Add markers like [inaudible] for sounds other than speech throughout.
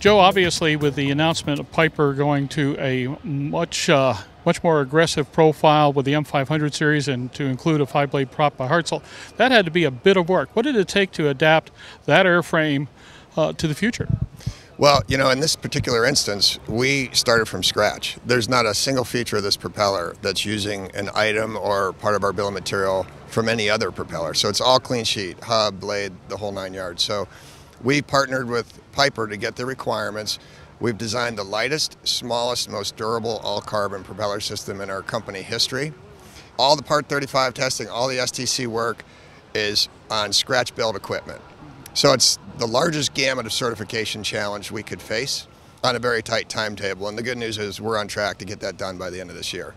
Joe, obviously, with the announcement of Piper going to a much uh, much more aggressive profile with the M500 series and to include a five blade prop by Hartzell, that had to be a bit of work. What did it take to adapt that airframe uh, to the future? Well, you know, in this particular instance, we started from scratch. There's not a single feature of this propeller that's using an item or part of our bill of material from any other propeller. So it's all clean sheet, hub, blade, the whole nine yards. So we partnered with Piper to get the requirements. We've designed the lightest, smallest, most durable all carbon propeller system in our company history. All the Part 35 testing, all the STC work is on scratch built equipment. So it's the largest gamut of certification challenge we could face on a very tight timetable. And the good news is we're on track to get that done by the end of this year.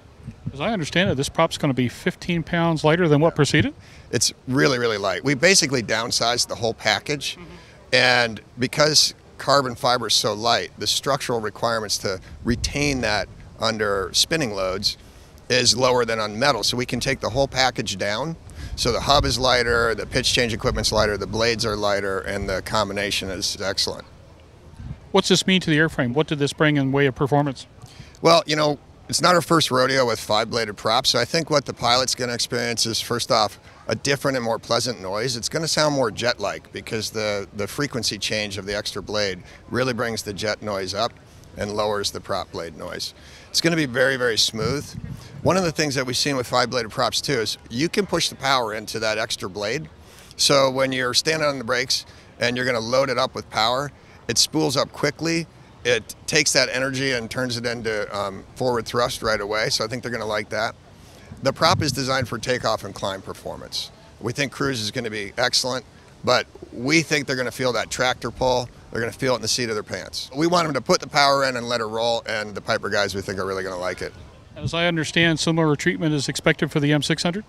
As I understand it, this prop's going to be 15 pounds lighter than what preceded? It's really, really light. We basically downsized the whole package. Mm-hmm. And because carbon fiber is so light, the structural requirements to retain that under spinning loads is lower than on metal. So we can take the whole package down so the hub is lighter, the pitch change equipment's lighter, the blades are lighter, and the combination is excellent. What's this mean to the airframe? What did this bring in way of performance? Well, you know, it's not our first rodeo with five-bladed props, so I think what the pilot's going to experience is first off a different and more pleasant noise. It's going to sound more jet-like because the the frequency change of the extra blade really brings the jet noise up and lowers the prop blade noise. It's going to be very very smooth. One of the things that we've seen with five-bladed props too is you can push the power into that extra blade. So when you're standing on the brakes and you're going to load it up with power, it spools up quickly. It takes that energy and turns it into um, forward thrust right away. So I think they're going to like that. The prop is designed for takeoff and climb performance. We think cruise is going to be excellent, but we think they're going to feel that tractor pull. They're going to feel it in the seat of their pants. We want them to put the power in and let it roll, and the Piper guys we think are really going to like it. As I understand, similar treatment is expected for the M600?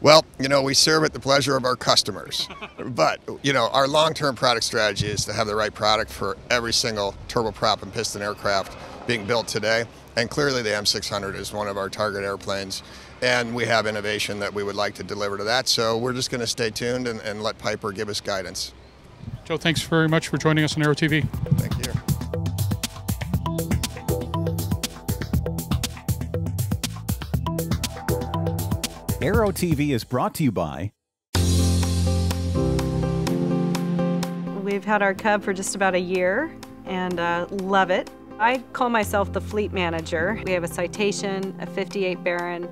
Well, you know, we serve at the pleasure of our customers. [laughs] but, you know, our long term product strategy is to have the right product for every single turboprop and piston aircraft being built today. And clearly, the M600 is one of our target airplanes. And we have innovation that we would like to deliver to that. So we're just going to stay tuned and, and let Piper give us guidance. Joe, thanks very much for joining us on Aero TV. Thank you. Aero TV is brought to you by. We've had our Cub for just about a year and uh, love it. I call myself the fleet manager. We have a Citation, a 58 Baron,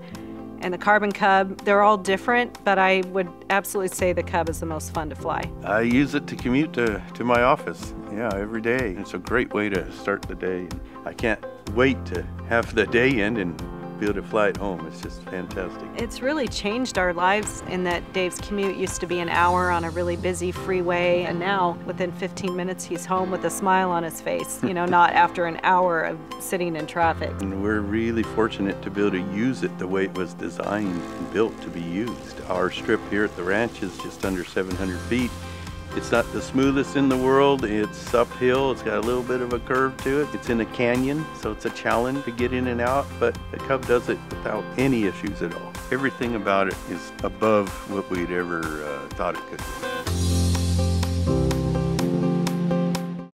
and the Carbon Cub. They're all different, but I would absolutely say the Cub is the most fun to fly. I use it to commute to, to my office, yeah, every day. It's a great way to start the day. I can't wait to have the day end and able to fly it home. It's just fantastic. It's really changed our lives in that Dave's commute used to be an hour on a really busy freeway, and now within 15 minutes he's home with a smile on his face, you know, [laughs] not after an hour of sitting in traffic. And we're really fortunate to be able to use it the way it was designed and built to be used. Our strip here at the ranch is just under 700 feet. It's not the smoothest in the world. It's uphill. It's got a little bit of a curve to it. It's in a canyon, so it's a challenge to get in and out, but the Cub does it without any issues at all. Everything about it is above what we'd ever uh, thought it could be.